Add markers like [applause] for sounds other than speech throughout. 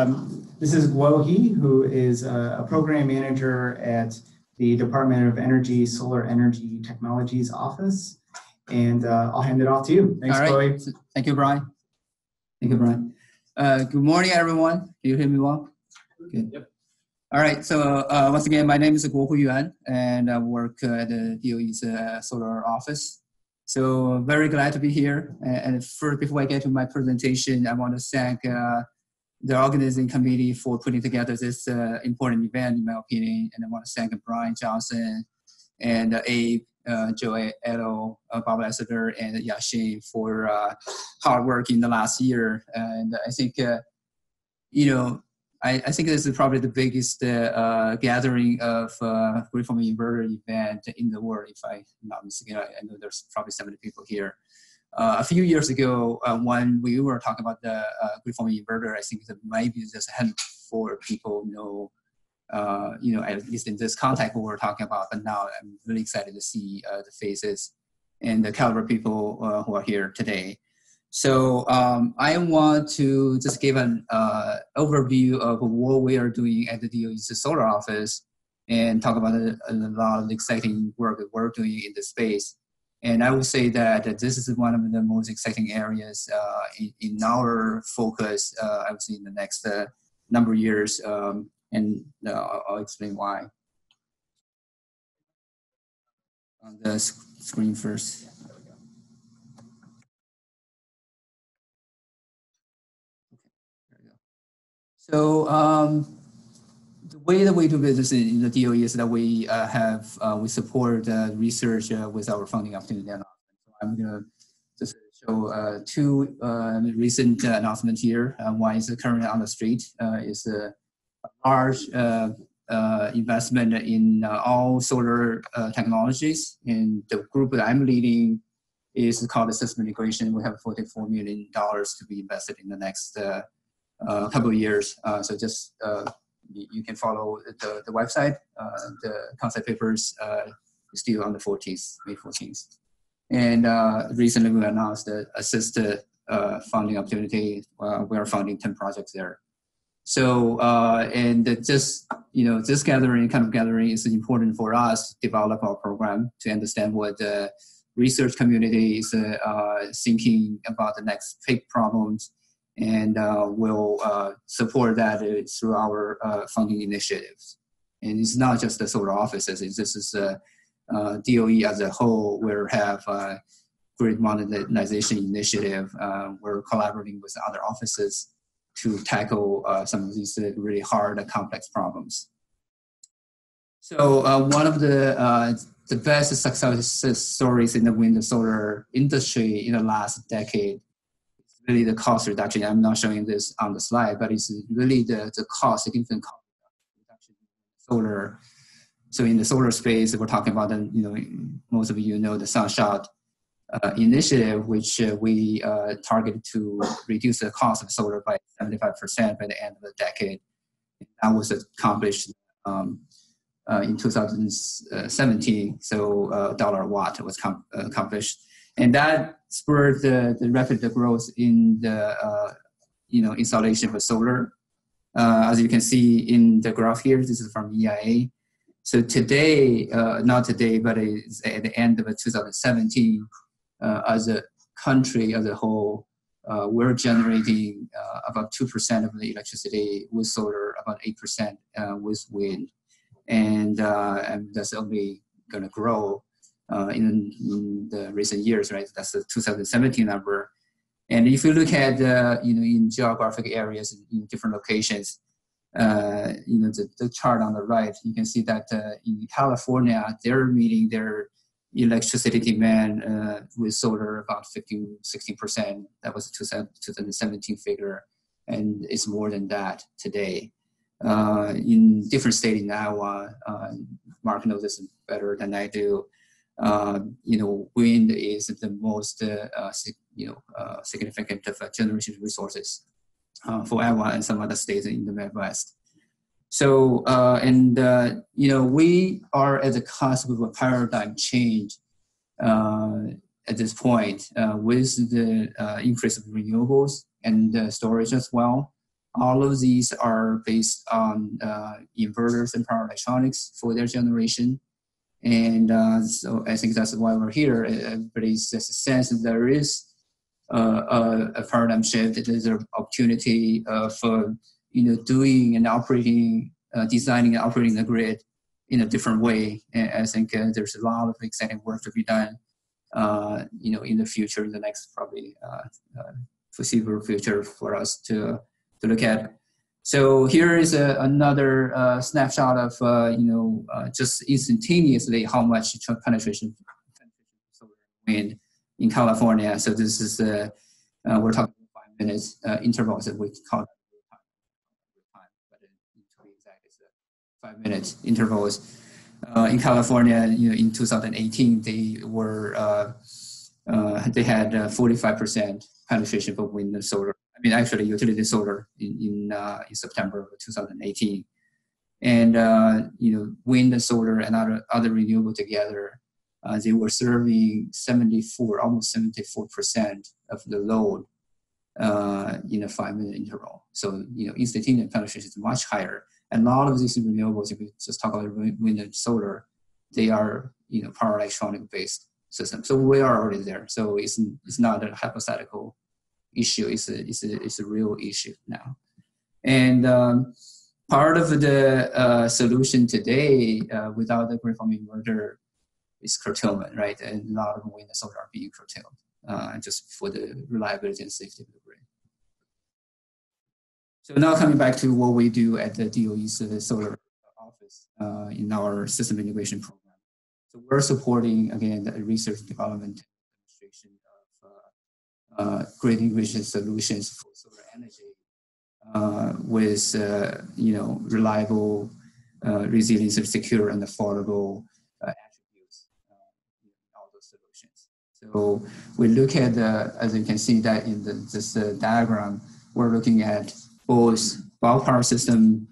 Um, this is Guohui, who is a, a, program manager at the Department of Energy Solar Energy Technologies Office. And uh, I'll hand it off to you. Thanks, All right. Chloe. Thank you, Brian. Thank you, Brian. Uh, good morning, everyone. Can you hear me well? Good. Yep. All right. So uh, once again, my name is Guohui Yuan, and I work at the DOE's uh, solar office. So very glad to be here. And first, before I get to my presentation, I want to thank uh, the organizing committee for putting together this uh, important event, in my opinion. And I want to thank Brian Johnson and uh, Abe, uh, Joe Edo, uh, Bob Lassiter, and Yashin for uh, hard work in the last year. And I think, uh, you know, I, I, think this is probably the biggest uh, gathering of uh, forming inverter event in the world, if I'm not mistaken. I know there's probably 70 people here. Uh, a few years ago, uh, when we were talking about the uh, forming inverter, I think that maybe just a handful of people know, uh, you know, at least in this context what we're talking about. But now I'm really excited to see uh, the faces and the caliber people uh, who are here today. So um, I want to just give an overview of what we are doing at the DOE's solar office and talk about a, a lot of exciting work that we're doing in this space. And I would say that this is one of the most exciting areas uh, in, in, our focus, uh, I would say, in the next uh, number of years. Um, and uh, I'll, I'll, explain why. On the screen first. So um, way that we do business in the DOE is that we uh, have uh, we support uh, research uh, with our funding opportunity. So I'm gonna just show uh, two uh, recent announcements here. one is currently on the street. is a large investment in all solar technologies. And the group that I'm leading is called System Integration. We have $44 million to be invested in the next couple of years. so just you can follow the, the website. Uh, the concept papers uh, still on the 14th, May 14th. And uh, recently we announced the assisted uh, funding opportunity. Uh, we are funding 10 projects there. So, uh, and just, you know, this gathering, kind of gathering is important for us to develop our program to understand what the research community is thinking about the next big problems and uh, we'll uh, support that uh, through our uh, funding initiatives. And it's not just the solar offices, it's, this is a uh, DOE as a whole, we have a grid modernization initiative. we're collaborating with other offices to tackle some of these really hard and complex problems. So uh, one of the uh, the best success stories in the wind solar industry in the last decade really the cost reduction. I'm not showing this on the slide, but it's really the, the cost, significant cost reduction solar. So in the solar space, we're talking about, the, you know, most of you know the Sunshot uh, initiative, which uh, we uh, targeted to reduce the cost of solar by 75% by the end of the decade. That was accomplished um, uh, in 2017. So uh, dollar watt was com- accomplished and that spurred the, the rapid growth in the uh, you know installation of solar. Uh, as you can see in the graph here, this is from EIA. So today, uh, not today, but it's at the end of 2017, uh, as a country as a whole, uh, we're generating uh, about 2% of the electricity with solar, about 8% with wind. And, and that's only going to grow uh, in, in, the recent years, right? That's the 2017 number. And if you look at, uh, you know, in geographic areas in different locations, uh, you know, the, the chart on the right, you can see that uh, in California, they're meeting their electricity demand uh, with solar about 15, 16%. That was the 2017 figure. And it's more than that today. Uh, in different states in Iowa, Mark knows this better than I do you know, wind is the most, uh, uh you know, uh, significant of generation resources uh, for Iowa and some other states in the Midwest. So, and, you know, we are at the cusp of a paradigm change at this point with the increase of renewables and storage as well. All of these are based on uh, inverters and power electronics for their generation. And uh, so I think that's why we're here. Everybody just a sense that there is uh, a, a, paradigm shift. There's an opportunity for you know doing and operating, uh, designing and operating the grid in a different way. And I think uh, there's a lot of exciting work to be done. Uh, you know, in the future, in the next probably foreseeable future for us to to look at. So here is a, another uh, snapshot of uh, you know uh, just instantaneously how much penetration wind in California. So this is uh, uh, we're talking five minutes uh, intervals that we call five minutes intervals. in California, you know, in 2018, they were they had 45% penetration for wind and solar I mean, actually, utility solar in in, uh, in September of 2018, and uh, you know, wind and solar and other other renewable together, uh, they were serving 74, almost 74 percent of the load uh, in a five minute interval. So you know, instantaneous penetration is much higher. And a lot of these renewables, if we just talk about wind and solar, they are you know power electronic based systems. So we are already there. So it's it's not a hypothetical issue It's a, is a, is a real issue now. And um, part of the uh, solution today uh, without the forming inverter is curtailment, right? And a lot of wind and solar are being curtailed uh, just for the reliability and safety of the grid. So now coming back to what we do at the DOE's uh, solar office uh, in our system integration program. So we're supporting, again, the research development demonstration uh, grid integration solutions for solar energy uh, with uh, you know reliable, uh, resilient, secure, and affordable uh, attributes uh, all those solutions. So we look at the, as you can see that in the, this diagram, we're looking at both power system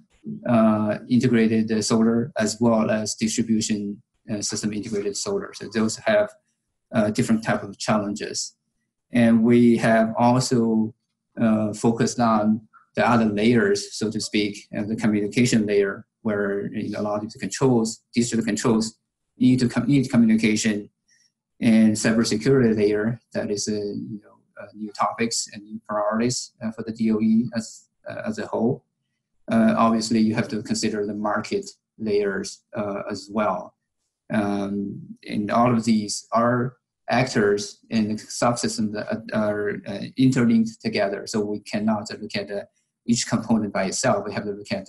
integrated solar as well as distribution system integrated solar. So those have different type of challenges. And we have also uh, focused on the other layers, so to speak, and the communication layer, where a lot of the controls, digital controls, need to com- need communication, and cybersecurity layer that is a you know uh, new topics and new priorities uh, for the DOE as uh, as a whole. Uh, obviously, you have to consider the market layers uh, as well, um, and all of these are actors and subsystems that are uh, interlinked together. So we cannot look at uh, each component by itself. We have to look at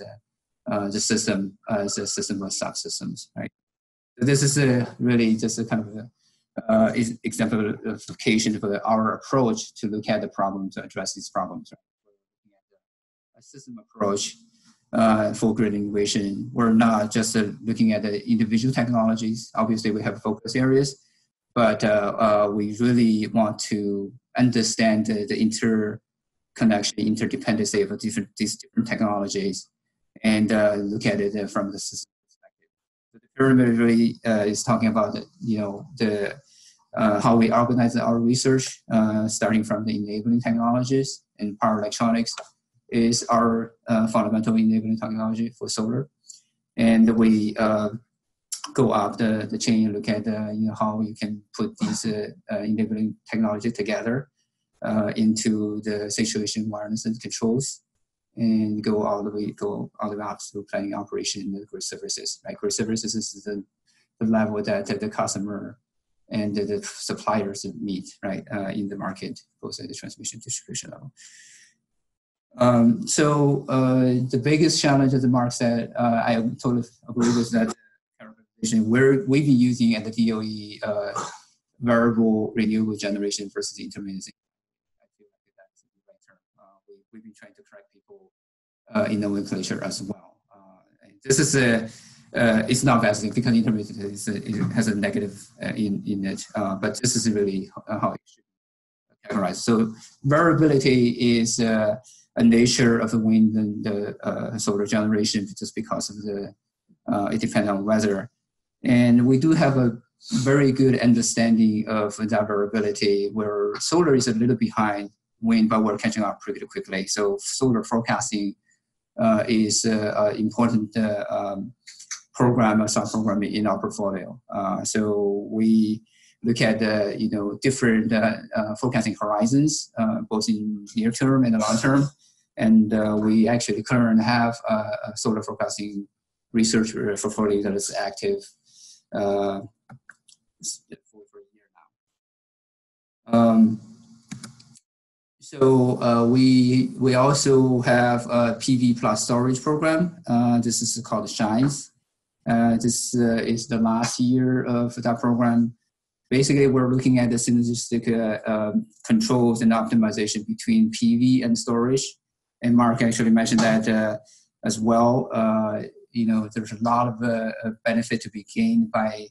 uh, the system as a system of subsystems, right? So this is a really just a kind of a, uh, exemplification for our approach to look at the problem to address these problems. Right? A system approach uh, for grid innovation. We're not just uh, looking at the individual technologies. Obviously, we have focus areas, but uh, uh, we really want to understand the, interconnection, interdependency of different these different technologies, and uh, look at it from the system perspective. the pyramid really is talking about you know the uh, how we organize our research, uh, starting from the enabling technologies and power electronics, is our uh, fundamental enabling technology for solar. And we go up the, the chain and look at uh, you know how you can put these uh, uh, enabling technology together uh, into the situation awareness and controls and go all the way go all the way up to planning operation the grid services. Right, grid services is the, the level that the customer and the, the suppliers meet right uh, in the market, both at the transmission distribution level. Um, so uh, the biggest challenge, as Mark said, I totally agree with that we're, we've been using at the DOE uh, variable renewable generation versus intermittent. I feel like that's the right term. Uh, we, have been trying to correct people uh, in nomenclature as well. Uh, this is a, uh, it's not bad thing because intermittent is a, it has a negative uh, in, in it, but this is really how it should be categorized. So variability is a nature of the wind and the solar generation just because of the, it depends on weather. And we do have a very good understanding of that variability where solar is a little behind wind, but we're catching up pretty quickly. So solar forecasting uh, is uh, an important uh, um, program, a sub program in our portfolio. Uh, so we look at the you know different forecasting horizons, both in near term and long term, and we actually currently have a solar forecasting research portfolio that is active uh, for, for a year now. Um, so uh, we we also have a PV plus storage program. Uh, this is called Shines. Uh, this uh, is the last year of that program. Basically, we're looking at the synergistic uh, um, controls and optimization between PV and storage. And Mark actually mentioned that uh, as well. you know, there's a lot of benefit to be gained by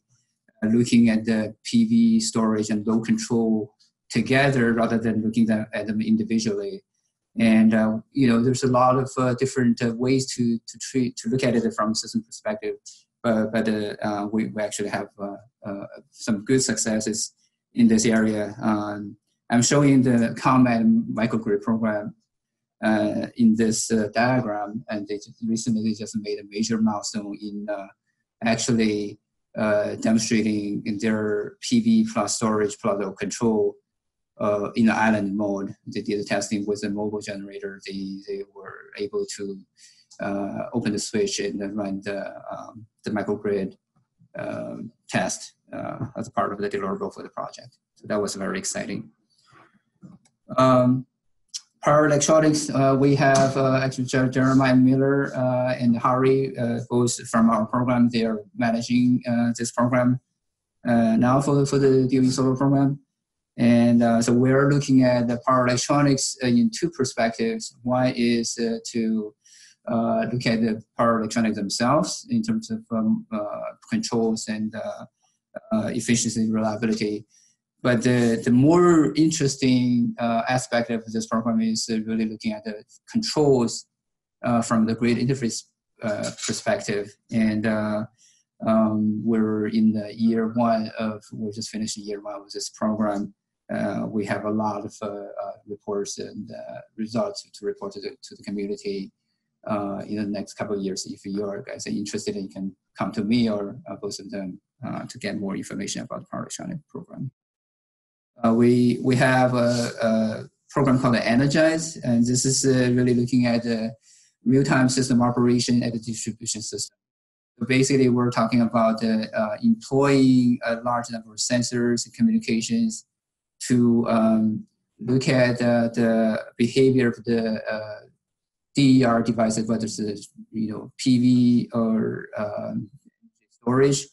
looking at the PV storage and load control together rather than looking at them individually. And uh, you know, there's a lot of uh, different uh, ways to to treat to look at it from a system perspective. But uh, uh, we, we actually have uh, some good successes in this area. Um, I'm showing the ComEd microgrid program in this diagram, and they recently they just made a major milestone in actually demonstrating in their PV plus storage plus control uh, in the island mode. They did the testing with a mobile generator. They, they were able to uh, open the switch and then run the, um, the microgrid uh, test uh, as part of the deliverable for the project. So that was very exciting. Um, power electronics, uh, we have uh, actually Jeremiah Miller and Harry, both from our program. They are managing this program now for, for the DOE solar program. And uh, so we're looking at the power electronics uh, in two perspectives. One is uh, to uh, look at the power electronics themselves in terms of um, controls and efficiency and reliability. But the, the more interesting aspect of this program is really looking at the controls from the grid interface perspective. And um, we're in the year one of, we're just finished year one of this program we have a lot of uh, uh, reports and results to report to the, to the community in the next couple of years. If you are guys are interested, you can come to me or both of them to get more information about the Power Electronic program. we we have a, a, program called ENERGISE, and this is really looking at real-time system operation at the distribution system. So basically, we're talking about uh, uh, employing a large number of sensors and communications to um, look at uh, the behavior of the uh, DER devices, whether it's you know PV or um, storage,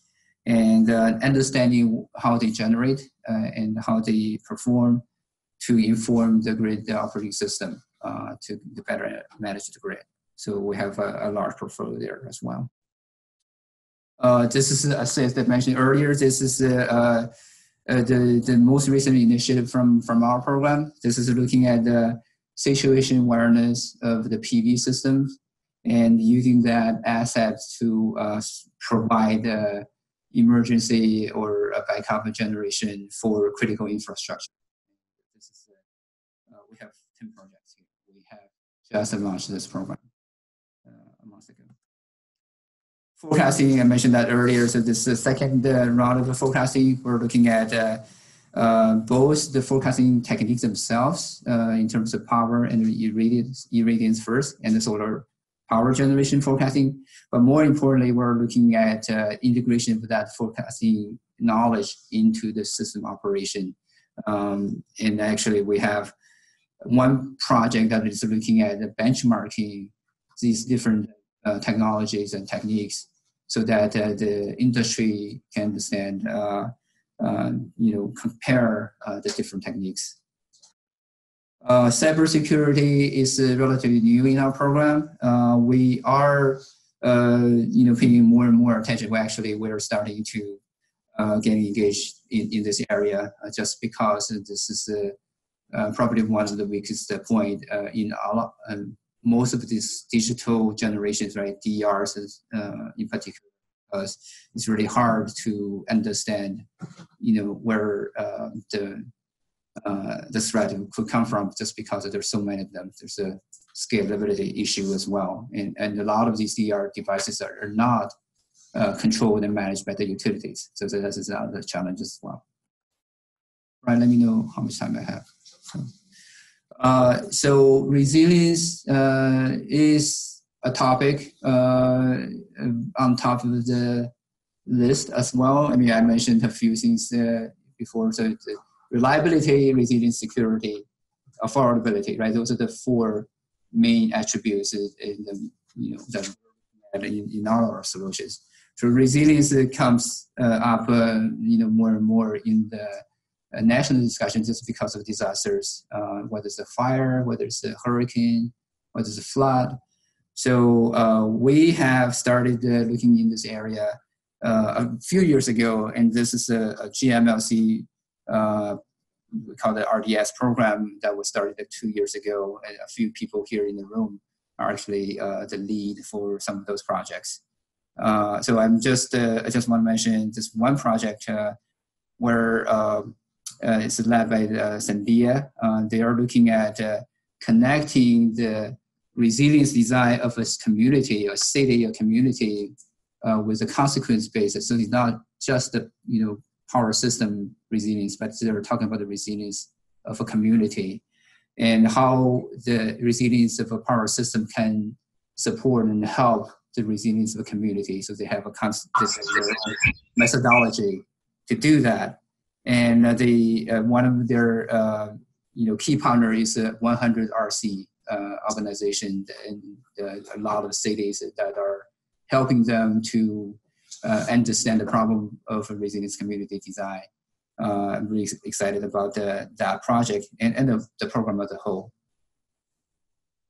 and uh, understanding how they generate uh, and how they perform to inform the grid operating system uh, to better manage the grid. So we have a, a large portfolio there as well. Uh, this is, as I mentioned earlier, this is uh, uh, the, the most recent initiative from, from our program. This is looking at the situation awareness of the PV systems and using that asset to uh, provide uh, emergency or a backup generation for critical infrastructure. This is, uh, we have 10 projects here. We have just launched this program uh, a month ago forecasting, I mentioned that earlier. So this is the second uh, round of the forecasting. We're looking at uh, uh, both the forecasting techniques themselves uh, in terms of power and irradiance, irradiance first, and the solar power generation forecasting. But more importantly, we're looking at uh, integration of that forecasting knowledge into the system operation. Um, and actually, we have one project that is looking at benchmarking these different uh, technologies and techniques so that uh, the industry can understand, uh, uh, you know, compare the different techniques. Uh, cybersecurity is relatively new in our program. we are, you know, paying more and more attention. We actually we're starting to get engaged in, in this area just because this is uh, probably one of the weakest point uh, in all, um, most of these digital generations, right, DERs uh, in particular, because it's really hard to understand, you know, where uh, the uh, the threat could come from just because there's so many of them. There's a scalability issue as well. And, and a lot of these DR devices are, are not uh, controlled and managed by the utilities. So that is another challenge as well. Right, let me know how much time I have. So, uh, so resilience uh, is a topic uh, on top of the list as well. I mean, I mentioned a few things uh, before. So reliability, resilience, security, affordability, right? Those are the four main attributes in the you know that in, in all our solutions. So resilience comes uh, up uh, you know more and more in the uh, national discussion just because of disasters, uh, whether it's a fire, whether it's a hurricane, whether it's a flood. So uh, we have started uh, looking in this area a few years ago, and this is a, a GMLC we call the RDS program that was started two years ago. And a few people here in the room are actually uh, the lead for some of those projects. Uh, so I'm just uh, I just want to mention this one project where Uh, it's led by uh, Sandia. Uh, they are looking at uh, connecting the resilience design of a community, a city, a community, with a consequence basis. So it's not just the you know power system resilience, but they're talking about the resilience of a community and how the resilience of a power system can support and help the resilience of a community. So they have a methodology to do that. And uh, the uh, one of their uh, you know key partner is a 100 RC uh, organization and a lot of cities that are helping them to understand the problem of resilience community design. I'm really excited about the, that project and, and the, the program as a whole.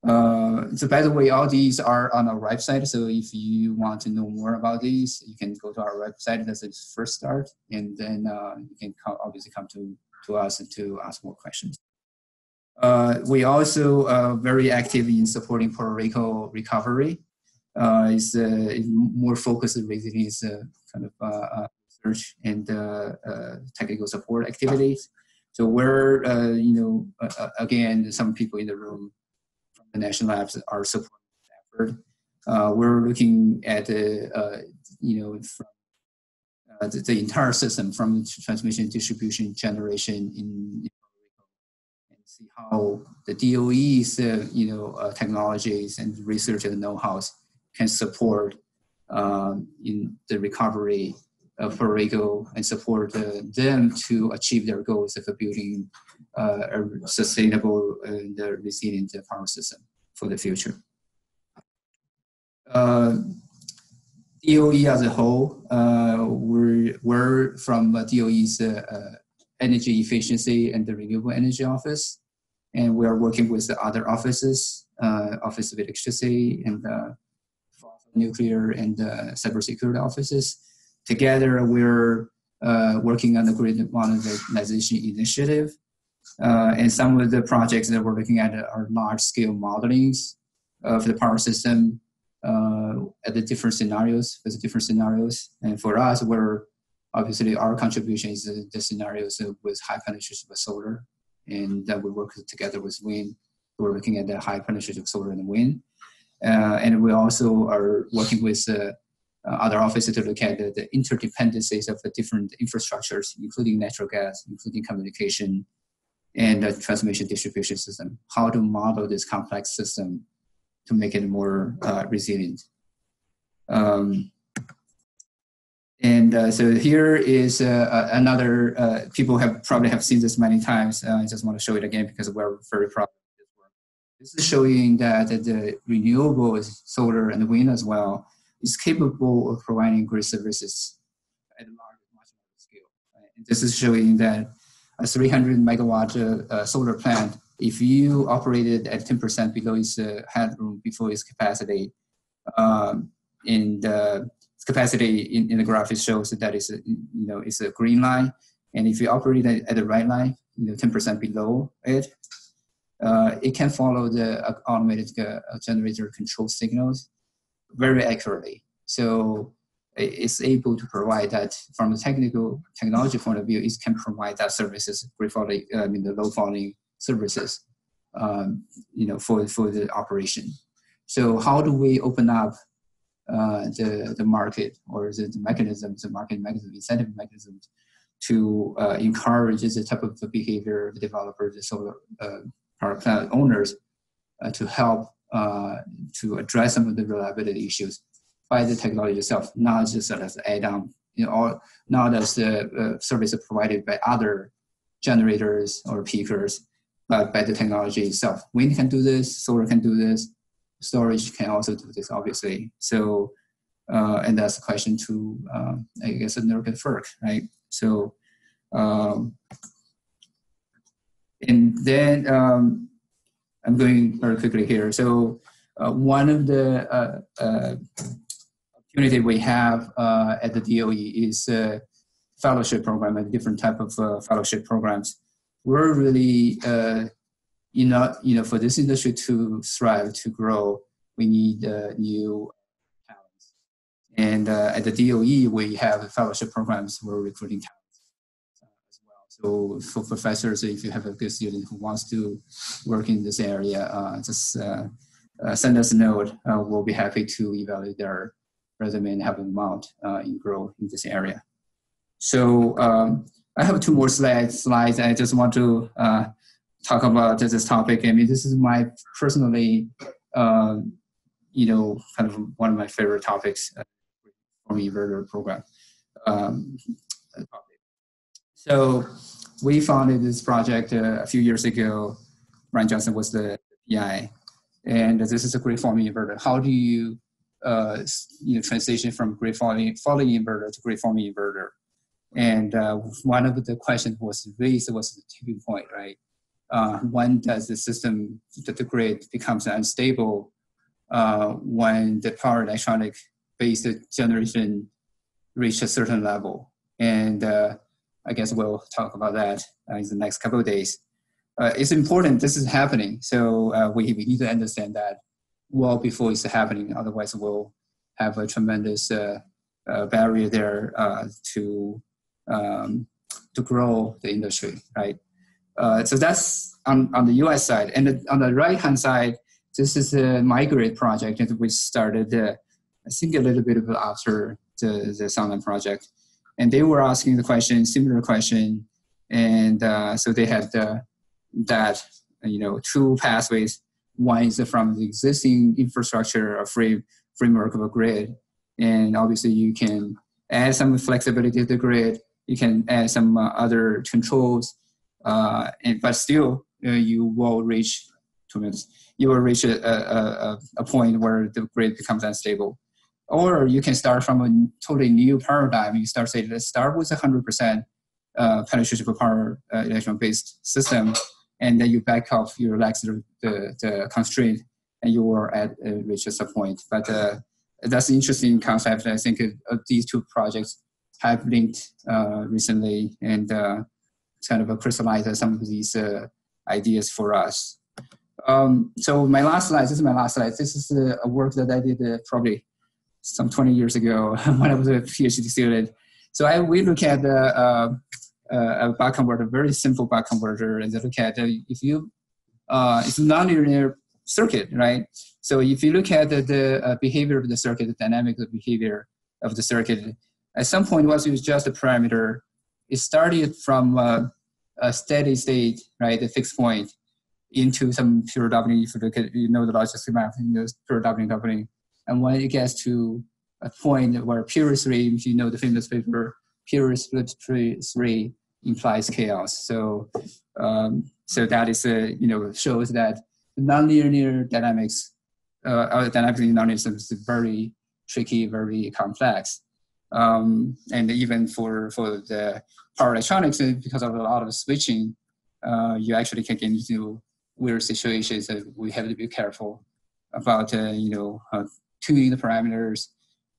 Uh, so by the way, all these are on our website. So if you want to know more about these, you can go to our website. That's its first start, and then uh, you can obviously come to to us to ask more questions. Uh, we also are uh, very active in supporting Puerto Rico recovery uh, is uh, more focused resilience uh, kind of uh, research and technical support activities. So we're, you know, again, some people in the room the national labs are supporting this effort. we're looking at, you know, from, the, the, entire system from transmission, distribution, generation in, in and see how the DOE's, uh, you know, uh, technologies and research and know-hows can support um, in the recovery of Puerto Rico and support uh, them to achieve their goals of building uh, a sustainable and resilient power system for the future. Uh, DOE as a whole, uh, we're, we're from DOE's uh, uh, energy efficiency and the renewable energy office, and we are working with the other offices, Office of Electricity and nuclear and uh, cybersecurity offices. Together, we're uh, working on the grid modernization initiative. Uh, and some of the projects that we're looking at are large scale modelings of the power system uh, at the different scenarios, with different scenarios. And for us, we're obviously our contribution is the, the scenarios with high penetration of solar. And that we work together with wind. We're looking at the high penetration of solar and wind. Uh, and we also are working with uh, other offices to look at the, the, interdependencies of the different infrastructures, including natural gas, including communication, and the transmission distribution system. How to model this complex system to make it more uh, resilient. Um, and uh, so here is uh, another, people have probably have seen this many times. I just want to show it again because we're very proud of this work. This is showing that the renewable solar and wind as well is capable of providing grid services at a large, much larger scale. Right? This is showing that a 300 megawatt uh, solar plant, if you operate it at 10% below its uh, headroom before its capacity, um, in the capacity in, in the graph it shows that is a, you know it's a green line, and if you operate it at the right line, you know 10% below it, uh, it can follow the uh, automated uh, generator control signals very accurately. So it's able to provide that from a technical technology point of view, it can provide that services, falling, I mean the low falling services, um, you know, for for the operation. So how do we open up uh, the the market or the, the mechanisms, the market mechanism, incentive mechanisms to uh, encourage this type of behavior, the developers, the solar uh, power plant owners, uh, to help uh, to address some of the reliability issues by the technology itself, not just as add-on, you know, or not as the uh, service provided by other generators or peakers, but by the technology itself. Wind can do this, solar can do this, storage can also do this, obviously. So, uh, and that's a question to, um, I guess, NERC and FERC, right? So, um, and then um, I'm going very quickly here. So, uh, one of the uh, uh opportunity we have uh, at the DOE is a fellowship program and different type of uh, fellowship programs. We're really, uh, you know, you know, for this industry to thrive, to grow, we need uh, new talents. And uh, at the DOE, we have fellowship programs. We're recruiting uh, well. So for professors, if you have a good student who wants to work in this area, just send us a note. we'll be happy to evaluate their resume and help them out uh, in grow in this area. So um, I have two more slides. Slides. I just want to uh, talk about this topic. I mean, this is my personally, uh, you know, kind of one of my favorite topics uh, from inverter program. Um, so we founded this project uh, a few years ago. Brian Johnson was the PI, and this is a grid forming inverter. How do you uh, you know, transition from grid falling, falling inverter to grid forming inverter. And uh, one of the questions was raised was the tipping point, right? Uh, when does the system, the grid becomes unstable uh, when the power electronic based generation reach a certain level? And uh, I guess we'll talk about that uh, in the next couple of days. Uh, it's important this is happening, so uh, we, we need to understand that well before it's happening. Otherwise, we'll have a tremendous uh, uh, barrier there uh, to um, to grow the industry, right? So that's on, on the U.S. side, and on the right-hand side, this is a migrate project that we started. I think a little bit after the the Sunland project, and they were asking the question, similar question, and uh, so they had that you know two pathways one is from the existing infrastructure or frame, framework of a grid. And obviously you can add some flexibility to the grid. You can add some uh, other controls, uh, and, but still uh, you will reach two minutes. You will reach a, a, a, point where the grid becomes unstable. Or you can start from a totally new paradigm. You start say, let's start with a 100% uh, penetration power uh, electron-based system and then you back off, you relax the, the, the constraint, and you are at uh, a point. But uh, that's an interesting concept. I think uh, these two projects have linked uh, recently and uh, kind of crystallized some of these ideas for us. Um, so my last slide, this is my last slide. This is a work that I did probably some 20 years ago [laughs] when I was a PhD student. So I, we look at the uh, a buck converter, very simple buck converter, and look at uh, if you uh, it's a nonlinear circuit, right? So if you look at the, the uh, behavior of the circuit, the dynamic of behavior of the circuit, at some point once you adjust the parameter, it started from uh, a steady state, right, a fixed point, into some period doubling. If you look at, you know, the logic schema, you know, period doubling doubling, and when it gets to a point where pure three, you know, the famous paper pure split three implies chaos. So, um, so that is a you know shows that nonlinear dynamics, uh, uh dynamically nonlinear systems is very tricky, very complex. Um, and even for for the power electronics, uh, because of a lot of switching, uh, you actually can get into weird situations that we have to be careful about. Uh, you know, 2D the parameters,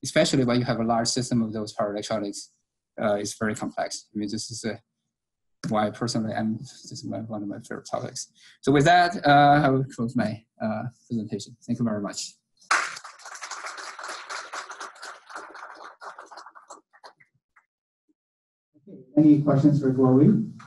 especially when you have a large system of those power electronics, uh, is very complex. I mean, this is a, why personally I'm this is my, one of my favorite topics. So with that, uh, I will close my uh, presentation. Thank you very much. Any questions for Guo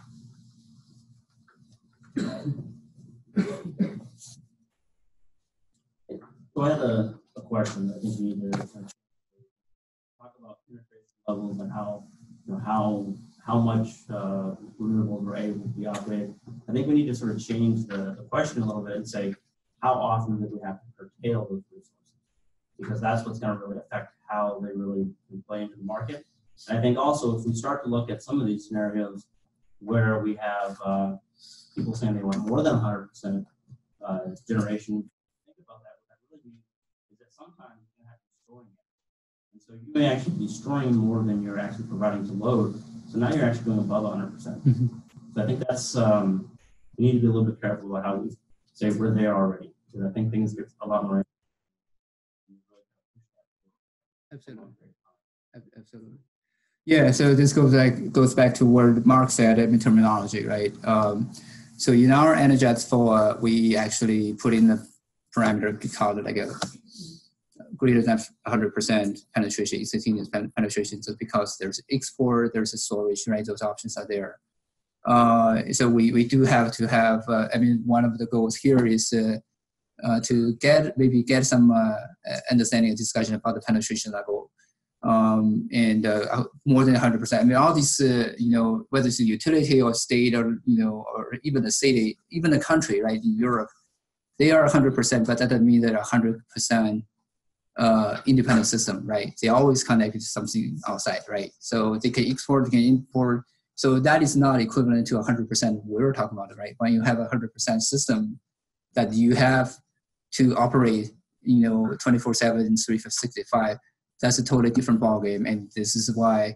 how much uh, renewables are able to be operated. I think we need to sort of change the, the question a little bit and say, how often do we have to curtail those resources? Because that's what's going to really affect how they really play into the market. And I think also if we start to look at some of these scenarios where we have uh, people saying they want more than 100% uh, generation, think about that. What that really means is that sometimes you have to be storing it. And so you may actually be storing more than you're actually providing to load. So now you're actually going above 100%. percent mm hmm So I think that's, um, we need to be a little bit careful about how we say we're there already. Because I think things get a lot more. Absolutely. Absolutely. Yeah, so this goes like goes back to what Mark said in terminology, right? Um, so in our ENERGISE for we actually put in the parameter called like a greater than 100% penetration, instantaneous penetration, just because there's export, there's a storage, right? Those options are there. Uh, so we, we do have to have, uh, I mean, one of the goals here is uh, uh to get, maybe get some uh, understanding and discussion about the penetration level. Um, and more than 100%. I mean, all these, you know, whether it's a utility or state or, you know, or even a city, even a country, right, in Europe, they are 100%, but that doesn't mean that 100% uh, independent system, right? They always connect to something outside, right? So they can export, they can import. So that is not equivalent to 100% we are talking about, right? When you have a 100% system that you have to operate, you know, 24/7, 365, that's a totally different ballgame, and this is why.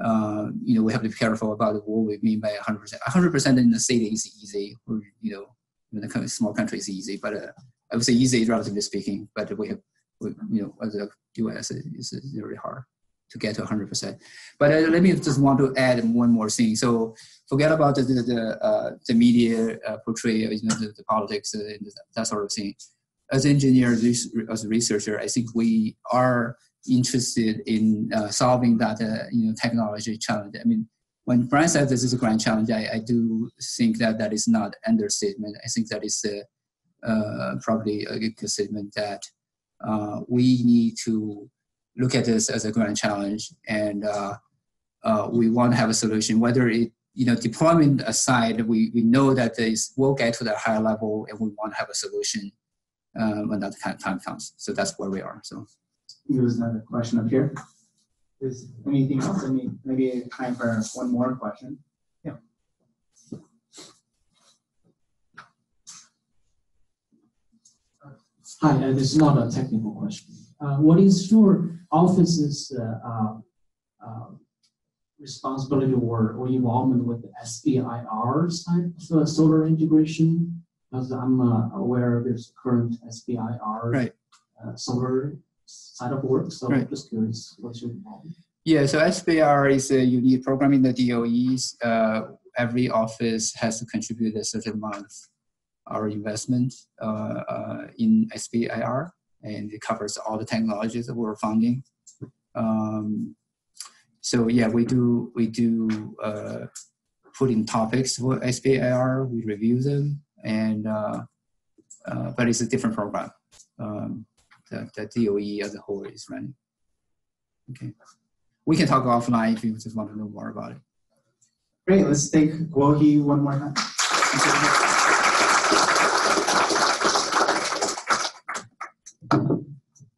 Uh, you know, we have to be careful about what we mean by 100%. 100% in the city is easy, or you know, in a small country is easy, but uh, I would say easy, relatively speaking. But we have you know, as a US, it's, very hard to get to 100%. But uh, let me just want to add one more thing. So forget about the the, the, uh, the media uh, portray, you know, the, the politics and that sort of thing. As engineers, as a researcher, I think we are interested in uh, solving that, uh, you know, technology challenge. I mean, when Brian said this is a grand challenge, I, I do think that that is not understatement. I think that is uh, probably a good statement that uh, we need to look at this as a grand challenge. And uh, uh, we want to have a solution whether it you know deployment aside we, we know that this will get to the higher level and we want to have a solution uh, when that time comes. So that's where we are so. There's another question up here. Is anything else? Any, maybe time for one more question Hi, uh, this is not a technical question. Uh, what is your office's uh, uh, uh responsibility or, or involvement with the SBIR side of uh, solar integration? Because I'm aware there's current SBIR right. solar side of work, so right. I'm just curious what's your involvement? Yeah, so SBIR is a unique program in the DOEs. every office has to contribute a certain amount our investment uh, uh, in SBIR, and it covers all the technologies that we're funding. Um, so yeah, we do we do uh, put in topics for SBIR. We review them, and uh, uh, but it's a different program um, that the DOE as a whole is running. Okay, we can talk offline if you just want to know more about it. Great. Let's take Guohui one more time.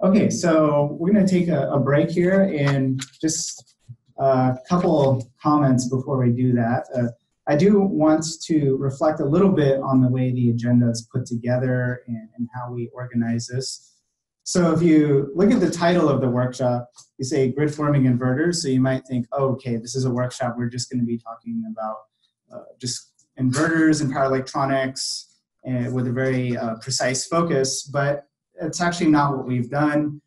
Okay, so we're going to take a, a, break here and just a couple comments before we do that. Uh, I do want to reflect a little bit on the way the agenda is put together and, and how we organize this. So if you look at the title of the workshop, you say grid forming inverters. So you might think, oh, okay, this is a workshop. We're just going to be talking about uh, just inverters and power electronics and uh, with a very uh, precise focus. But it's actually not what we've done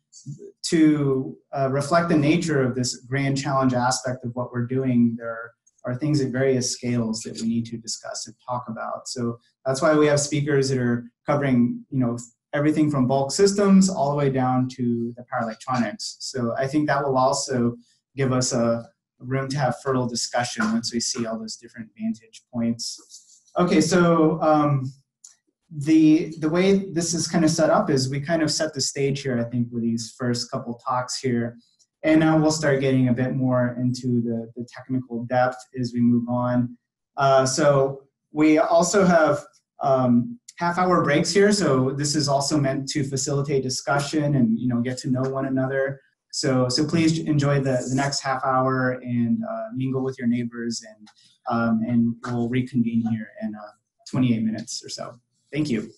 to uh, reflect the nature of this grand challenge aspect of what we're doing. There are things at various scales that we need to discuss and talk about. So that's why we have speakers that are covering you know everything from bulk systems all the way down to the power electronics. So i think that will also give us a, room to have fertile discussion once we see all those different vantage points. Okay, so um, the the way this is kind of set up is we kind of set the stage here, I think, with these first couple talks here. And now we'll start getting a bit more into the, the technical depth as we move on. Uh, so we also have um, half hour breaks here. So this is also meant to facilitate discussion and you know get to know one another. So so please enjoy the, the next half hour and uh, mingle with your neighbors and um, and we'll reconvene here in uh, 28 minutes or so. Thank you.